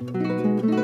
Música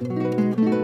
Música